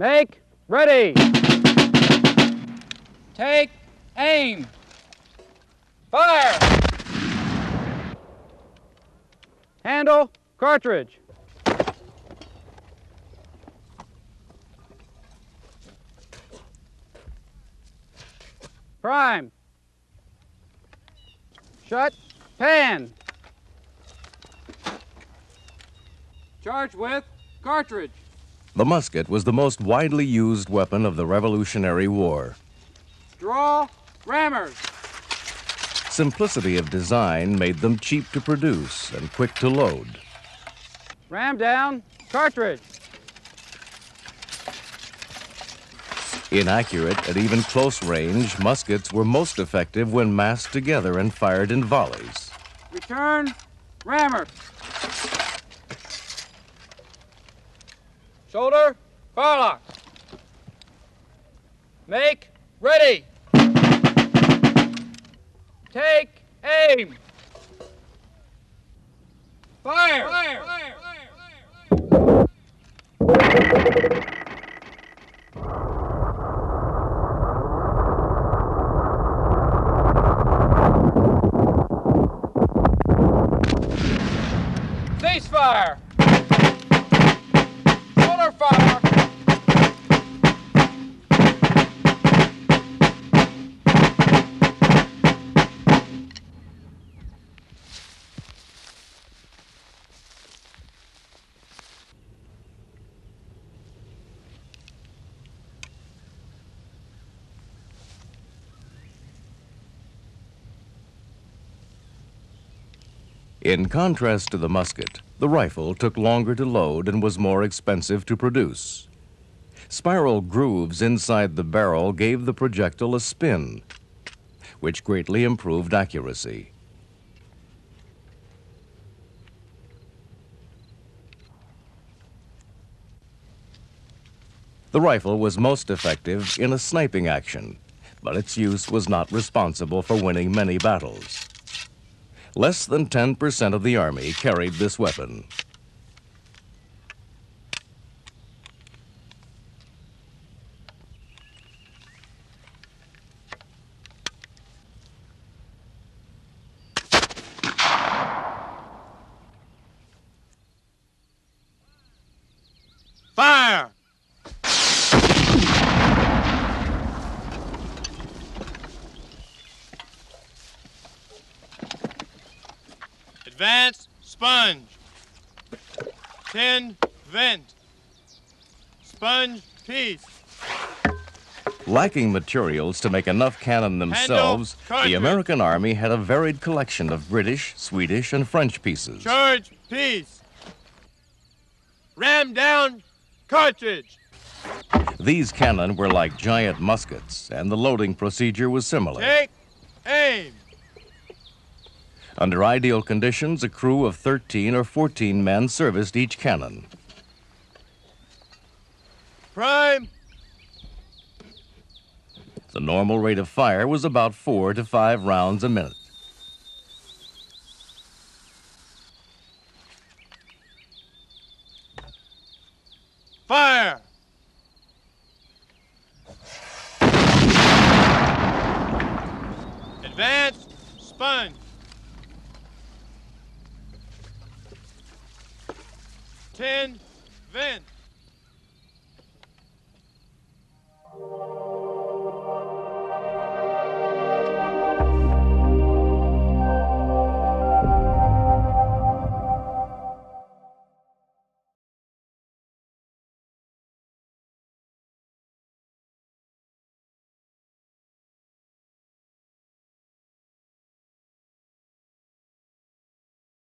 Make ready. Take aim. Fire. Handle, cartridge. Prime. Shut. Pan. Charge with cartridge. The musket was the most widely used weapon of the Revolutionary War. Draw. Rammers. Simplicity of design made them cheap to produce and quick to load. Ram down. Cartridge. Inaccurate at even close range, muskets were most effective when massed together and fired in volleys. Return. Rammer. Shoulder. Firelock. Make. Ready. Take aim. Fire. Fire. Fire! Fire! Fire! Fire! Ceasefire. In contrast to the musket, the rifle took longer to load and was more expensive to produce. Spiral grooves inside the barrel gave the projectile a spin, which greatly improved accuracy. The rifle was most effective in a sniping action, but its use was not responsible for winning many battles. Less than 10% of the Army carried this weapon. Fire! Advance, sponge. Ten, vent. Sponge, piece. Lacking materials to make enough cannon themselves, the. American Army had a varied collection of British, Swedish, and French pieces. Charge, piece. Ram down, cartridge. These cannon were like giant muskets, and the loading procedure was similar. Take, aim. Under ideal conditions, a crew of 13 or 14 men serviced each cannon. Prime, The normal rate of fire was about four to five rounds a minute. fire. Advance, sponge. Ten, vent.